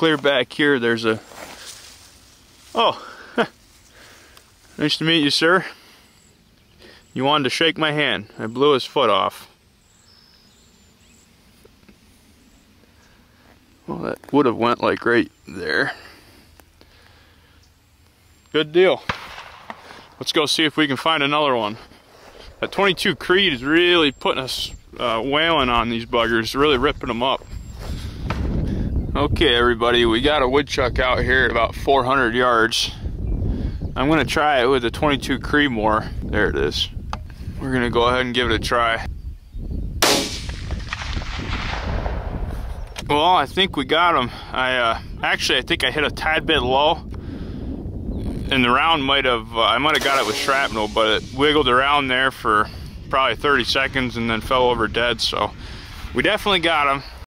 clear back here, there's a... Oh, nice to meet you, sir. You wanted to shake my hand. I blew his foot off. Well, that would have went like right there. Good deal. Let's go see if we can find another one. That 22 Creed is really putting us uh, whaling on these buggers, really ripping them up. Okay, everybody, we got a woodchuck out here at about 400 yards. I'm gonna try it with a 22 Creedmoor. There it is. We're gonna go ahead and give it a try. Well, I think we got him. I uh, actually, I think I hit a tad bit low, and the round might have, uh, I might have got it with shrapnel, but it wiggled around there for probably 30 seconds and then fell over dead. So we definitely got him.